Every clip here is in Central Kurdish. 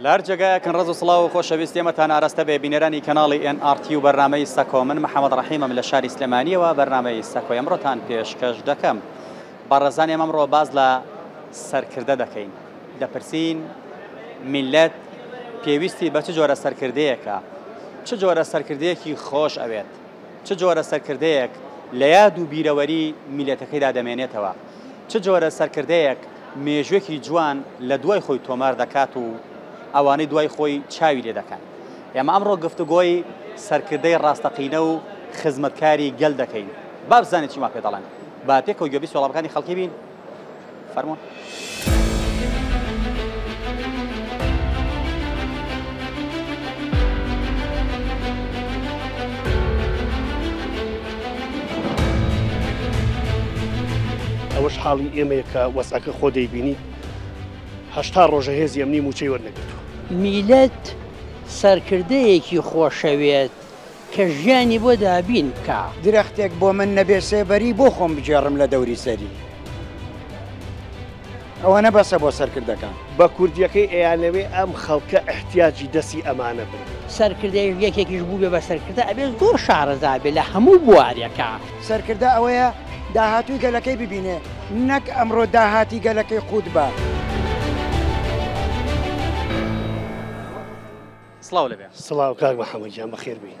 لەر جگایەکن ڕز و سڵاو و خۆشەویستێمەتان ئاراستە بێ بینەرانی کەناڵی NRT و بەرنمەی سەکۆ من محەممەد ڕحیمم لە شاری سلێمانیەوە بەرنمەی سەکۆ ئەمڕۆتان پێشکەش دەکەم بەڕێزانانی ئەمڕۆ باز لە سەرکردە دەکەین دەپرسین میلەت پێویستی بە چ جۆرە سەرکردەیەەکە چ جۆرە سەرکردەیەکی خۆش ئەوێت چ جۆرە سەرکردەیەک لە یاد و بیرەوەری میلەتەکەیدا دەمێنێتەوە چ جۆرە سەرکردەیەک مێژوێکی جوان لە دوای خۆی تۆمار دەکات و ئەوانەی دوای خۆی چاوی لێ دەکەن ئێمە ئەمڕۆ گفتوگۆی سەرکردەی ڕاستەقینە و خزمەتکاری گەل دەکەین با بزانێت چی ما پێ دەڵێن با پێکەوە گوێبی سۆڵەکانی خەڵکی بین فەرمونون. ئەوەش حاڵی ئێمەیە کە وەسەکە خۆ دەیبینیه ڕۆژە هێزی ئەمنی موچەی وەرنەگرتو میلەت سەرکردەیەکی خۆشەوێت کە ژیانی بۆ دابین بکە درەختێک بۆ من نەبێ سێبەری بۆ خۆم بجێڕم لە دەوری سەری ئەوەنە بەسە بۆ سەرکردەکان بە کوردیەکەی ئەیانەوێ ئەم خەڵکە احتیاجی دەسی ئەمانە بن سەرکردەی یەکێکیش بوو بێ بە سەرکردە ئەبێ زۆر شارەزابێ لە هەموو بوارەکە سەرکردە ئەوەیە داهاتوی گەلەکەی ببینێ نەک ئەمڕۆ داهاتی گەلەکەی قووت بە. سلااو لەبێ سلااو کاک محەممەجییان بەخێربی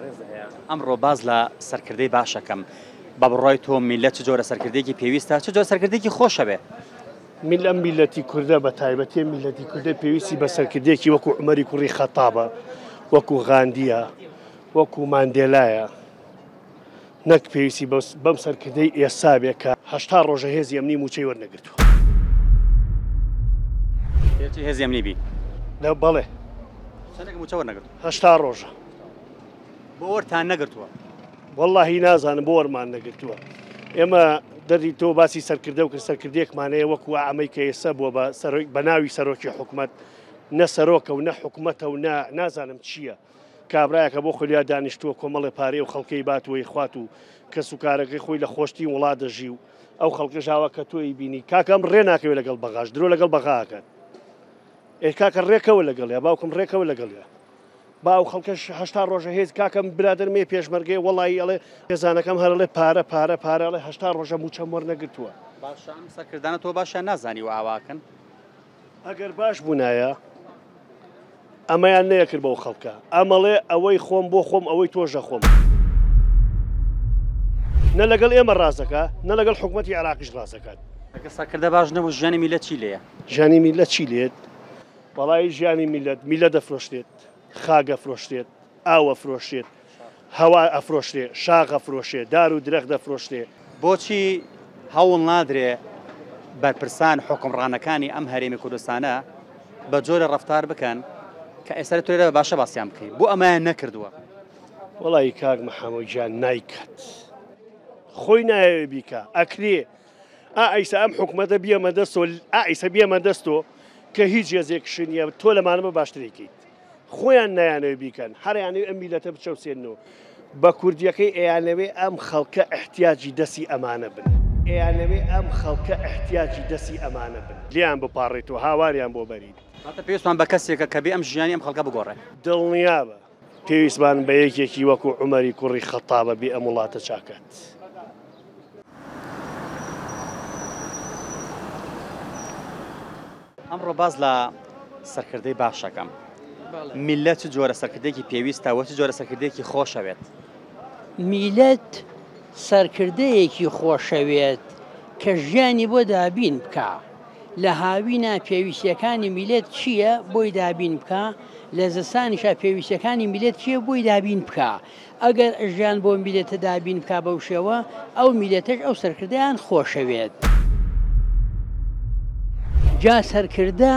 ئەمڕۆ باز لە سەرکردەی باشەکەم بە بڕۆی تۆ میلە چ جۆرە سەرکردێکی پێویستە چ جۆ سەرکردێکی خۆشە بێ میل ئەم میلەتی کووردە بە تایبەتێ میلەتی کووردە پێویستی بە سەرکردێکی وەکو عمەری کوڕی خەتابە وەکو غاندیە وەکو ماندێلایە نەک پێویستی بەم سەرکردەی ئێسابێکە هەشتا ڕۆژە هێزی ئەمنی موچەی وەرنەگرتووە هێزی ئەمنی بی لە بەڵێ هشتا ڕۆژە بۆ وەرتان نەگرتووە وەڵی نازانم بۆ وەرمان نەگرتووە ئێمە دەری تۆ باسی سەرکردە و کرد سەرکردێکمانەیە وەکو ئەمەی کە ئێستا بووە بە ناوی سەرۆکی حکوومەت نە سەرۆکە و نە حکوومەتە و نازانم چییە کابراایەکە بۆ خولیا دانیشتووە کۆمەڵی پارێ و خەڵکەی باتوەی خوات و کە سوکارەکەی خۆی لە خۆشتی وڵات دەژی و ئەو خەڵکە ژاوە کە تۆی بینی کاکەم ڕێ ناکەوێت لەگەڵ بەغاش درۆ لەگەڵ بەغاکات کاکە ڕێکەوە لەگەڵیا باوکم ڕێکەوە لەگەڵیا باو خەڵکەشهشتا ڕۆژە هێز کاکەم برادرمێ پێشمەرگی وڵی ئەڵێ هێزانەکەم هەر لێ پارە پارە پارەڵێ هشتا ڕۆژە موچەم وەرنەگرتووە باشان سەکردانە تۆ باشە نازانی و ئاواکەن ئەگەر باش بوونایە ئەمەیان نەیەکرد بەو خەڵکە ئەمەڵێ ئەوەی خۆم بۆ خۆم ئەوەی تۆژە خۆم نە لەگەڵ ئێمە ڕازەکە نە لەگەڵ حکوومەتتی عراقیش ڕازەکەات ئەگە ساکردە باش نەبوو ژەنیمی لە چی لێە ژانیمی لە چی لێت بەڵی ژیانی میلەت میلە دەفرۆشتێت خاگە فرۆشتێت ئاوە فرۆشێت هەوا ئەفرۆشتێ شاغە فرۆشێ دار و درەخت دەفرۆشتێ بۆچی هەوڵ نادرێ بەرپرسان حکمڕانەکانی ئەم هەرێمی کوردستانە بە جۆرە ڕفتار بکەن کە ئێستا توێرە بە باشە باسییان بکەین بۆ ئەمایان نەکردووە وڵی کاک محەمەجان نایکات خۆی نایەوێ بیکە ئەکرێ ئا ئەیسا ئەم حکومەتە بیەمە دەستۆ ئا ئیسە بیەمە دەستۆ کە هیچ جێزێکشن نیە تۆ لەمانەمە باشترێکیت خۆیان نیانەوە بیکەن هەریانەوە ئەم میلەتە بچەوسێنەوە بە کوردیەکەی ئەیانەوێ ئەم خەڵکە احتیاجی دەسی ئەمانە بن ئەیانەوێ ئەم خەڵکە احتیاجی دەسی ئەمانە بن لیان بپارڕێتەوە هاواریان بۆ بەرید پێویستمان بە کەسێکە کە بێ ئەم ژیانی ئەم خەڵکە بگۆڕێ دڵنیابە پێویستمان بە یەکێکی وەکو عمەری کوڕی خەتابە بێ ئەم وڵاتە چاکات. ئەمڕۆ باز لە سەرکردەی باشەکەم میلە چ جۆرە سەرکردێکی پێویستە وەچ جۆرە سەرکردێکی خۆشەوێت میلەت سەرکردەیەکی خۆشەوێت کە ژیانی بۆ دابین بکە لە هاوینا پێویستەکانی میلێت چییە بۆی دابین بکە لە زستانیشا پێویستەکانی میلێت چیە بۆی دابین بکە ئەگەر ژیان بۆ میلێتە دابین بکە بەو شێوە ئەو میلێتەش ئەو سەرکردیان خۆشەوێت. جا سەرکردە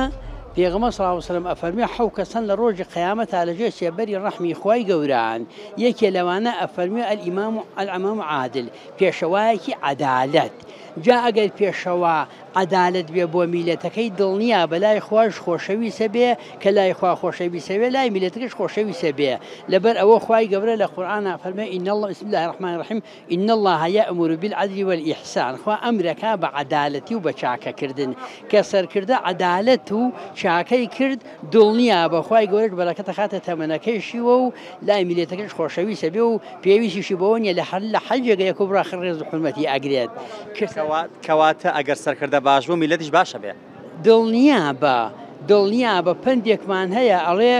پێغمە سلاوسلم ئەفەرمی حەو کەسەن لە ڕۆژی قیامەت لەژێ سێبەری ڕەحمی خی گەوران یەکێ لەوانە ئەفەرمی أفرمي الإمام العمام عادل پێشەوایەکی عدالت قال في شوا عدالت بێ بۆ میلەتەکەی دڵنییا بە لای خوۆش خۆشەویسە بێ کە لای خوا خۆشەویسەوێ لای میلەتەکەش خۆشەویسە بێ لەبەر ئەوە خی گەورە لە قورآنا فەرمە ئینله اسم لە ڕحمان ڕحیم ئین الله هەیە ئەمروبیل عدلی وەل ئیحسان خوا ئەمرەکە بە عدالەتی و بە چاکەکردن کە سەرکردە عدالت و چاکەی کرد دڵنییا بەخوای گەورەش بەەکەتە خاتە تەمەەکەیشیوە و لای میلێتەکەش خۆشەویسە بێ و پێویستیشی بۆ نیە لە هەر لە حەجێگە یەکبراخ ڕێز حرمەتی ئەگرێت کەواتە ئەگەر سەرکردە باشبوو میلەتیش باشە بێ دڵنیا بە دڵنیا بە پندێکمان هەیە ئەڵێ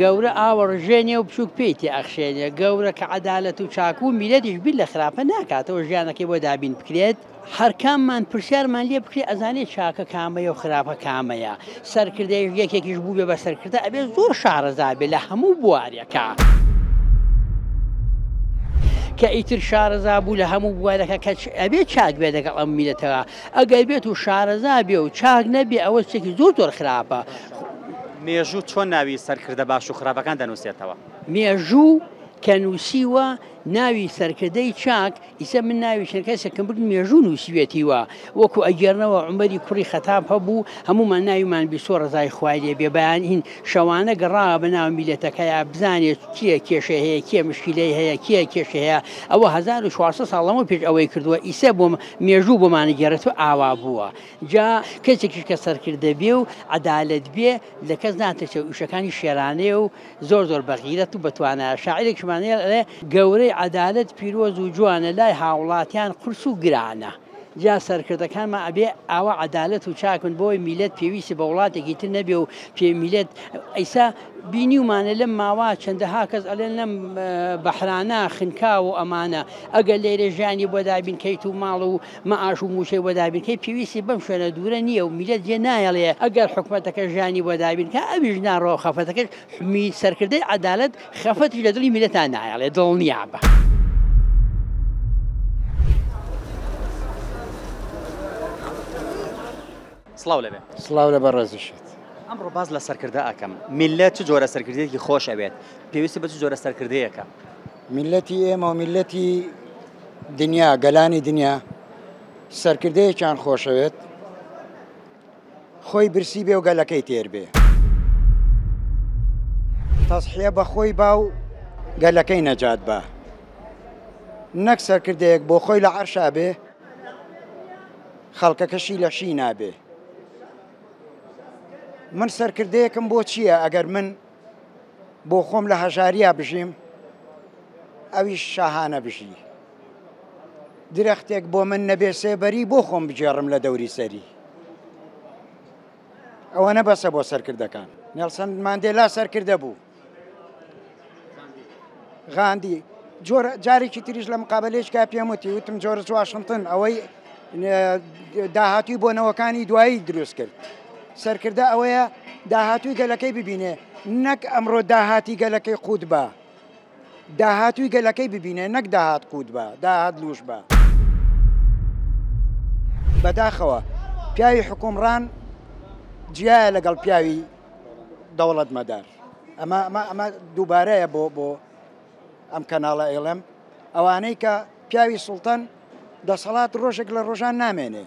گەورە ئاوەڕژێنێ و بچووک پێیتی ئەخشێنێ گەورە کە عدالەت و چاکو و میلەتیش بیر لە خراپە ناکاتەوە ژیانەکەی بۆ دابین بکرێت هەرکاممان پرسیارمان لێ بکری ئەزانێت چاکە کامەیە و خراپە کامەیە سەرکردەیەک یەکێکیش بوو بێ بە سەرکردە ئەبێ زۆر شارەزابێ لە هەموو بوارەکە. کە ئیتر شارەزا بوو لە هەموو بوارەکە کە ئەبێ چاک بێ دەگەڵ ئەم میلەتەوە ئەگەر بێت و شارەزا بێ و چاک نەبێ ئەوە شتێکی زۆر زۆر خراپە مێژوو چۆن ناوی سەرکردە باش و خراپەکان دەنووسێتەوە مێژوو کە نووسیوە ناوی سەرکردەی چاک ئیسە من ناوی شەرکەسەکەم بن مێژون و سوێتی وە وەکو ئەگەرنەوە عمەری کوڕی خەتاب هەبوو هەمومان ناویمان بیسۆ ڕزای خوارێ بێ بەیان هین شەوانە گەڕا بەناو میلەتەکە یا بزانێت کیە کێشە هەیە کێ مشکلەی هەیە کیە کێشە هەیە ئەوە 1600 ساڵەمە پێش ئەوەی کردووە ئیسە بۆم مێژوو بۆمانە گەرەوە ئاوا بووە جا کەسێکیش کە سەرکردە بێ و عدالت بێ لە کەس ناتەچە وشەکانی شێرانەیە و زۆر زۆر بەغیرەت و بەتوانە شاعرێکشمانەیە گەورەی عدالت پیرۆز و جوانە لای هاوڵاتیان قرس و گرانە جا سەرکردەکانمە ئەبێ ئاوە عدالەت و چاکن بۆی میلەت پێویستی بە وڵاتێکی تر نەبێ و پێ میلەت ئەیسا بینیومانە لەم ماوا چەندەها کەس ئەلێن لەم بەحرانە خنکا و ئەمانە ئەگەر لێرە ژیانی بۆدابین کەیت و ماڵ و مەعاش و موشەی بۆدابین کەی پێویستی بەم شوێنە دوورە نییە و میلەت جێ نایەڵێ ئەگەر حکوومەتەکە ژانی بۆدابین کە ئەویش ناڕۆ خەفەتەکەش می سەرکردی عدالت خەفەتی لە دڵی میلەتان نایەڵێ دڵ نیابە. سلااو لەبێ سلااو لە بە ڕێزیشێت ئەمڕۆ باز لە سەرکردا ئەکەم میلە چ جۆرە سەرکردێکی خۆش ئەوێت پێویستی بە چ جۆرە سەرکردەیەەکە میلەتی ئێمە و میلەتی دنیا گەلانی دنیا سەرکردەیەکیان خۆشەوێت خۆی برسی بێ و گەلەکەی تێر بێ تەسحە بە خۆی با و گەلەکەی نەجات بە نەک سەرکردەیەک بۆ خۆی لە عەرشا بێ خەڵکەکەشی لە شی نابێ من سەرکردەیەکم بۆ چییە ئەگەر من بۆ خۆم لە هەژاریا بژیم ئەویش شاهانە بژی درەختێک بۆ من نەبێ سێبەری بۆ خۆم بجێڕم لە دەوری سەری ئەوە نەبەسە بۆ سەرکردەکان نێلسەن مادێلا سەرکردە بوو غاندی جارێکی تریش لە مقابلێشکا پێموتی وتم جۆرج واشنتن ئەوەی داهاتوی بۆنەوەکانی دوایی دروست کرد. سەرکردا ئەوەیە داهاتوی گەلەکەی ببینێ نەک ئەمڕۆ داهاتی گەلەکەی قووت بە داهاتوی گەلەکەی ببینێ نەک داهات قووت بە داهات لوش بە بەداخەوە پیاوی حکومڕان جیایە لەگەڵ پیاوی دەوڵەت مەدار ئەمە ئەمە دووبارەیە بۆ بۆ ئەم کەناڵە ئێڵم ئەوانەی کە پیاوی سوڵتەن دەسەڵات ڕۆژێک لە ڕۆژان نامێنێ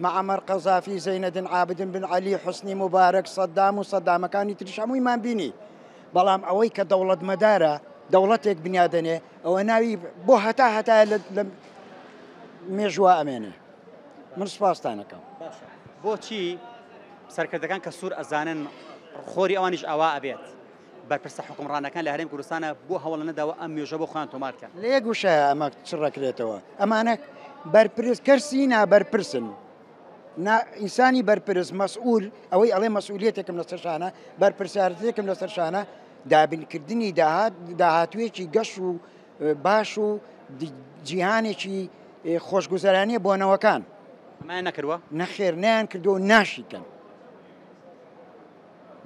معمر قەزافی زەینەدن عابدن بن علی حستنی مبارەك سەددام و سەددامەکانی تریش هەموویمان بینی بەڵام ئەوەی کە دەوڵەت مەدارە دەوڵەتێک بنیادنێ ئەوە ناوی بۆ هەتا هەتا لە مێژوا ئەمێنێ من سپاسستانەکەم بۆچی سەرکردەکان کە سوور ئەزانن خۆری ئەوانیش ئەوا ئەبێت بەرپرسە حکومڕانەکان لە هەرێم کوردستانە بۆ هەوڵ نەداوە ئەم مێژە بۆ خۆیان تۆمارکە لێ گوشە ئەمە چڕەکرێتەوە ئەمانە بەرپرس کەسی نابەرپرسن ئینسانی بەرپرس مەسئول ئەوەی ئەڵێ مەسئولێتێکم لە سەرشانە بەرپرسارتێکم لە سەرشانە دابینکردنی داهات داهاتوێکی گەش و باش و جیهانێکی خۆشگوزارانیە بۆنەوەکان نەکردوە نەخێرنیان کردو و ناشیکەن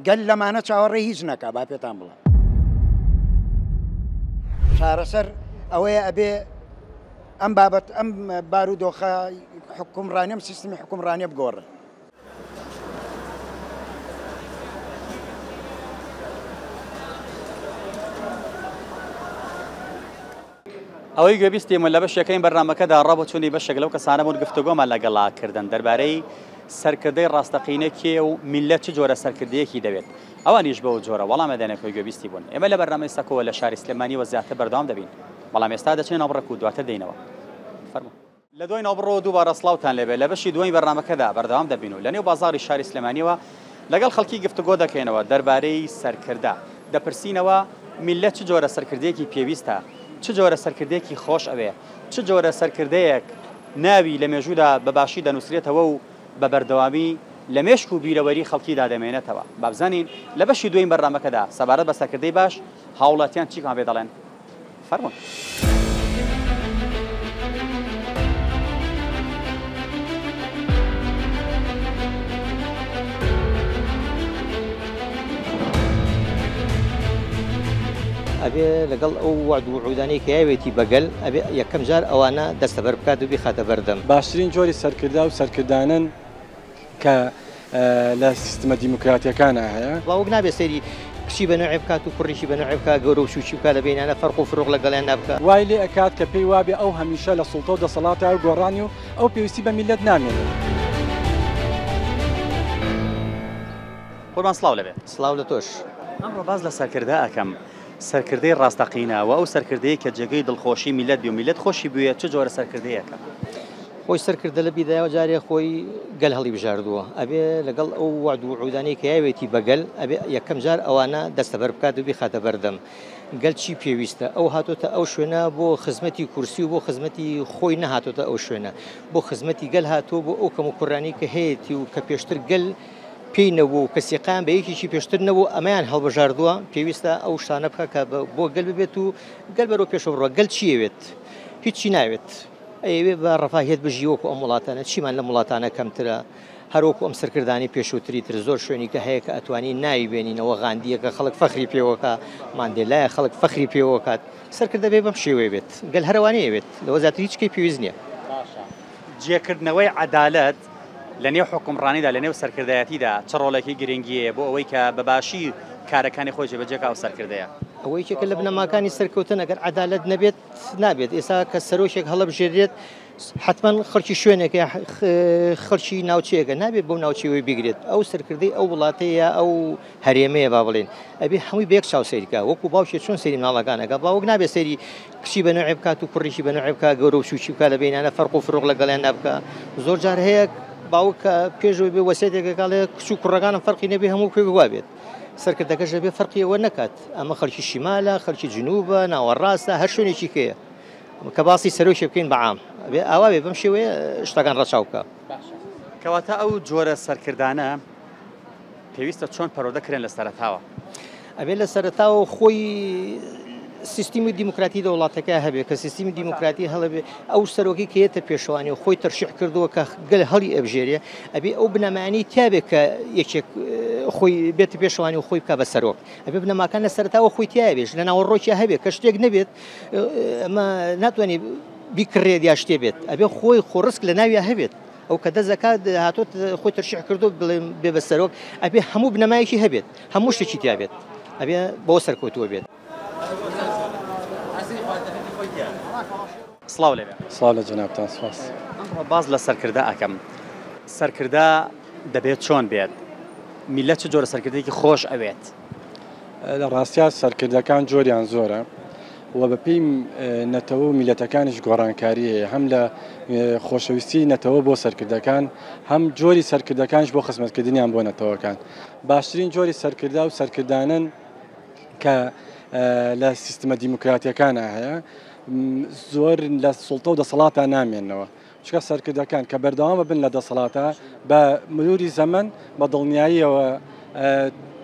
گەل لەمانە چاوەڕێ هیچ نەکە با پێتان بڵە چارەسەر ئەوەیە ئەبێ ئەم بابەت ئەم بارودۆخای حکومڕانیم سیستمی حکومڕانیە بگۆڕن. ئەوەی گوێبیستیمە لە بەشەکەین بەرنمەکەدا ڕەبچوونی بەشێک لەو کەسانەمون گفتوگۆمان لەگەڵاکردن دەربارەی سەرکردەی ڕاستەقینەکێ و میلەت چ جۆرە سەرکردەیەکی دەوێت ئەوانیش بەو جۆرە وەڵام دەنەکەی گوێبیستی بوون ئێمە لە بەرنامەی سەکەوە لە شاری سلمانی وە زیاتر بەردام دەبین بەڵام ئێستا دەچین ئەوڕێک و دواتە دەینەوە فەرمو لە دوای ناوبڕۆ دووبارە سلااوان لێبێ لە بەشی دوای بەرنمەکەدا بەردەوام دەبین و لە نێو بازاری شاری سلمانیەوە لەگەڵ خەڵکی گفتگۆ دەکەینەوە دەربارەی سەرکردا دەپرسینەوە میلە چ جۆرە سەرکردێکی پێویستە چ جۆرە سەرکردێکی خۆش ئەوێ چ جۆرە سەرکردەیەک ناوی لە مێژوودا بەباشی دەنووسێتەوە و بە بەردەوامی لە مێشک و بیرەوەری خەڵکیدا دەمێنێتەوە بابزانین لە بەشی دوین بەرنمەکەدا سەبارەت بە سەرکردەی باش هاوڵاتیان چی کام پێ دەڵێن فەرمونون. ئەبێ لەگەڵ ئەو وادووعودانی کەیاوێتی بەگەل ئەبێ یەکەم جار ئەوانە دەستەبەر بکات و بیخاتە بەردەم باشترین جۆری سەرکردا و سەرکردانن کە لە سیستمە دیموکراتیەکانە هەیە باوەک نابێت سەری کچی بە نوعی بکات و کوڕیشی بە نوعی بکە گەورە و شوچی بکە لە بینانە فەرق و فرۆق لەگەڵیان نابکە وای لێ ئەکات کە پێی وابێ ئەو هەمیشە لە سوڵتە و دەسەڵاتە و گۆڕانی و ئەو پێویستی بە میلەت نامێنێت. قوربان سلااو لەبێ سلااو لە تۆش ئەمڕۆ باز لە سەرکردا ئەەکەم سەرکردەی ڕاستەقینەوە ئەو سەرکردەیە کە جێگەی دڵخۆشی میلەت و میلەت خۆشی بووە چ جۆرە سەرکردەیەەکە. خۆی سەرکردە لە بیدایەوە جارێ خۆی گەل هەڵی بژاردووە ئەبێ لەگەڵ ئەو وادوو ڕوودانی کە یاوێتی بەگەل ئەبێ یەکەم جار ئەوانە دەستەبەر بکات و بیخاتە بەردەم. گەل چی پێویستە ئەو هاتۆتە ئەو شوێنە بۆ خزمەتی کورسی و بۆ خزمەتی خۆی نەهاتۆتە ئەو شوێنە بۆ خزمەتی گەل هاتووە بۆ ئەو کەم و کوڕانی کە هەیەی و کە پێشتر گەل پێی نەبوو کەسیقان بە یەکیی پێشتر نەبوو ئەمایان هەڵبژاردووە پێویستە ئەو شانە بکە کە بۆ گەل ببێت و گەل بەرەوە پێشڕۆ گەل چیەوێت هیچی ناوێت ئەوێ بە ڕفاهێت بژیوەکو ئەم وڵاتانە چیمان لە وڵاتانە کەمترە هەروکو ئەم سەرکردانی پێشووتری تر زۆر شوێنی کە هەیە کە ئەتوانی ناویبێنینەوە غاندیە کە خەڵک فەخری پێوەکە مادێلایە خەڵک فەخری پێوەکات سەرکردە بێ بەم شێوێ بێت گەل هەروانەیە بێت لەوە زیاتر هیچ کەی پێویست نییە جێکردنەوەی عدالت لە نێو حکومڕانیدا لە نێو سەرکردایەتیدا چ ڕۆڵێکی گرنگیە بۆ ئەوەی کە بەباشی کارەکانی خۆی جێبەجێکا و سەرکردەیە ئەوەی کێکە لە بنەماکانی سەرکەوتن ئەگەر عدالت نەبێت نابێت ئێستا کە سەرۆشێک هەڵبژێرێت حتمما خەرکی شوێنێک خەرچی ناوچەیەەکە نابێت بۆ ناوچەوەی بگرێت ئەو سەرکردی ئەو وڵاتەیە ئەو هەرێمەیە با بڵێن ئەبێ هەمووی بێک چاو سەریکە وەکو باوشێ چۆن سەری ناڵەکانەکە باوەک نابێت سەری کچی بەنوعێ بکات و کوڕیشی بەنوعێ بکە گەورە و شوچی بکە لە بینانە فەرق و فرۆق لەگەڵیان نابکە زۆر جار هەیە باوکە پێشەوەی بێ وەسێتێکێکڵێ کچ و کوڕەکانم فەرقی نەبێ هەموو پێگووا بێت سەرکردەکەش لەبێ فەرقی ئەوە نکات ئەمە خەرکی شیمالە خەرکی جنوبە ناوەڕاستە هەر شوێنێکی کەیە کە باسی سەرۆشی بکەین بەعام ئاوا بێ بەم شێوەیە شتەکان ڕەچاوکە کەواتە ئەو جۆرە سەرکردانە پێویستە چۆن پەرۆدەکرێن لە سەرتاوە ئەبێ لە سەرتاوە خۆی سیستمی دیموکراتی دە وڵاتەکە هەبێ کە سیستمی دیموکراتی هەڵەبێ ئەو سەرۆکی کێتە پێشوانی و خۆی تەرشح کردووە کە گەل هەڵی ئەبژێریە ئەبێ ئەو بنەمانی تیاابێت کە یەکێک خۆی بێت پێشوانی و خۆی بکە بە سەرۆک ئەبێ بنەماکان لە سەرتاوە خۆی تیاابێش لە ناوە ڕۆکی هەبێت کە شتێک نەبێت ناتوانێت بیکڕێت یا شتێ بێت ئەبێ خۆی خۆڕست لە ناوی هەبێت ئەو کە دەزەکات هاتۆت خۆی تەرشح کردو بڵێم بێ بە سەرۆک ئەبێ هەموو بنەمایەکی هەبێت هەموو شتێکی تیاابێت ئەبێ بۆ سەرکەوتووە بێت. سلااو لێ سلااو لە جنابتان سواس باز لە سەرکردا ئەکەم سەرکردا دەبێت چۆن بێت میلە چ جۆرە سەرکردێکی خۆش ئەوێت لە ڕاستیا سەرکردەکان جۆریان زۆرە وە بەپیم نەتەوە و میلەتەکانیش گۆڕانکاریەیە هەم لە خۆشەویستی نەتەوە بۆ سەرکردەکان هەم جۆری سەرکردەکانش بۆ خزمەتکردنیان بۆ نەتەوەکان باشترین جۆری سەرکردا و سەرکردانن کە لە سیستمە دیموکراتیەکانە هەیە زۆر لە سڵتە و دەسەڵاتە نامێنەوە چکە سەرکردەکان کە بەردەوامە بن لە دەسەڵاتە بە مروری زەمن بە دڵنیاییەوە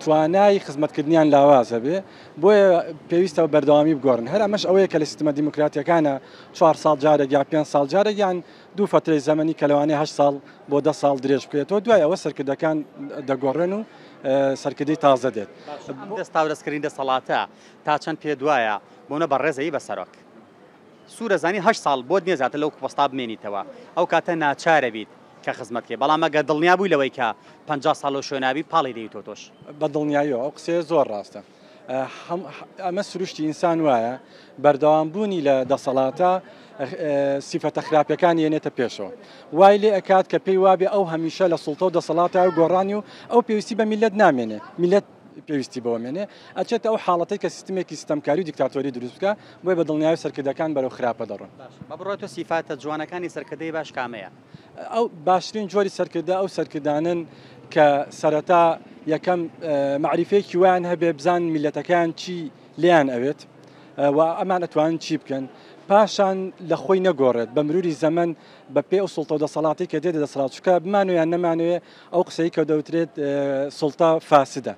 توانای خزمەتکردنیان لاوازە بێ بۆیە پێویستە بەردەوامی بگۆڕن هەر ئەمەش ئەوەیە کە لە سیستمە دیموکراتیەکانە 4 سال جارێک یا پێ سال جارێک یان دوو فترەی زەمەنی کەلەوانەیه ساڵ بۆ ده ساڵ درێژ بکرێتەوە دوای ئەوە سەرکردەکان دەگۆڕێن و سەرکردی تازە دێت دەستاورەسکردین دەسەڵاتە تا چەند پێ دوایە بۆنە بەڕێزایی بەسەرۆک. سوورە زانی هە ساڵ بۆ نێزیاتە لەو کوپەستا بمێنیتەوە ئەو کاتە ناچارە بیت کە خزمەتکە بەڵام ئەگە دڵنیا بووی لەوەی کە 50 ساڵ و شوێناوی پاڵی دەی تۆ تۆش بە دڵنیاییەوە ئەو قسێ زۆر ڕاستە ئەمە سروشتی ئینسان وایە بەردەوامبوونی لە دەسەڵاتە سیفەتە خراپەکان یێنێتە پێشەوە وای لێ ئەکات کە پێی وابێ ئەو هەمیشە لە سڵتە و دەسەڵاتە و گۆڕانی و ئەو پێویستی بە میلەت نامێنێت میلەت پێویستی بەوە مێنێ ئەچێتە ئەو حاڵەتی کە سیستمێکی سیستمکاری دیکتاتۆری دروست بکە بۆی بە دڵنیاوی سەرکردەکان بەرەو خراپە دەڕن بڕێتە سیفاتە جوانەکانی سەرکردەی باش کامەیە ئەو باشترین جۆری سەرکردە ئەو سەرکردانن کە سەرەتا یەکەم معریفەیەکی ویان هەبێ بزان میلەتەکان چی لیان ئەوێت و ئەمان ئەتوان چی بکەن پاشان لە خۆی نەگۆڕێت بە مروری زەمن بە پێ و سڵتە و دەسەڵاتی کە دێتە دەسەڵات چکە بمانویان نەمانوێ ئەو قسەی کە دەوترێت سڵتا فاسدە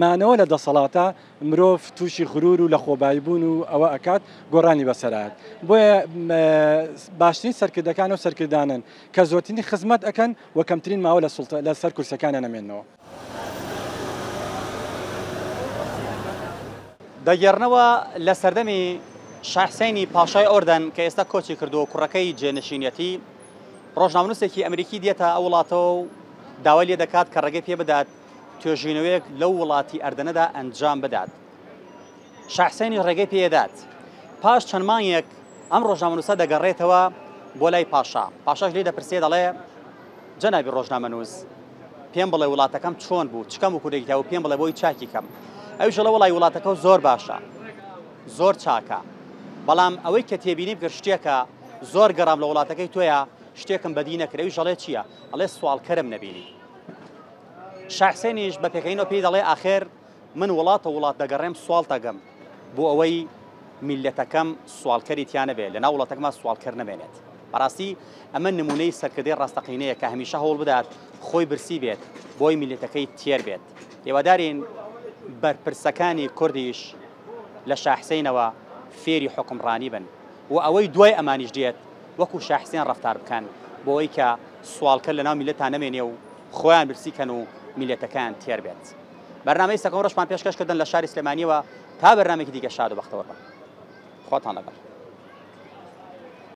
مانەوە لە دەسەڵاتە مرۆڤ تووشی غرور و لە خۆبایبوون و ئەوە ئەکات گۆڕانی بەسەرات بۆیە باشترین سەرکردەکان و سەرکردانن کە زۆرتنی خزمەت ئەەکەن و کەمترین ماوە لە لە سەر کورسەکانە نامێنەوە. دەگەڕنەوە لە سەردەمی شاحسینی پاشای ئۆردەن کە ئێستا کۆچی کردووە کوڕەکەی جێنشینەتی ڕۆژناونوسێکی ئەمریکی دێتە ئەو وڵاتەوە داوای لێ دەکات کە ڕێگەی پێ بدات توێژینەوەیەک لەو وڵاتی ئەردەنەدا ئەنجام بدات. شاحسینی ڕێگەی پێدات. پاش چەندمانیەک ئەم ڕۆژنامەنووسە دەگەڕێتەوە بۆ لای پاشا پاشاش لێ دەپرسێ دەڵێ جەنابی ڕۆژنامەنووس پێم بڵێ وڵاتەکەم چۆن بوو چکەم و کوورێکدا و پێم بڵێ بۆی چاکیکەم ئەوش لە وڵای وڵاتەکە زۆر باشە زۆر چاکە بەڵام ئەوەی کە تێبینی بکرد شتێکە زۆر گەڕام لە وڵاتەکەی تۆیە شتێکم بەدی نەکرەوی ژەڵێ چییە؟ ئەڵێ سوالکەرم نەبینی. شاحسێنیش بە پێکەینەوە پێی دەڵێ ئاخێر من وڵاتە وڵات دەگەڕێم سوال تەگەم بۆ ئەوەی میلەتەکەم سوالکەری تیانە بێت لە ناو وڵاتەکەمە سوالکرد نەبێنێت. بەڕاستی ئەمە نمونەی سەرکردی ڕاستەقینەیە کە هەمیشە هەوڵ بدات خۆی برسی بێت بۆی میلەتەکەی تێر بێت. هێوادارین بەرپرسەکانی کوردیش لە شاحسینەوە فێری حکمڕانی بن و ئەوەی دوای ئەمانیش دێت وەکو شاحسیان ڕفتار بکەن بۆەوەی کە سوالکە لە ناو میلەتان نەمێنێ و خۆیان برسیکەن و میلەتەکان تێر بێت بەرنامەی سەکەم ڕشمان پێشکەشکردن لە شاری سلێمانیەوە تا بەرنمێکی دیگە شاد و بەختەوەڕ خۆتان لەگەڵ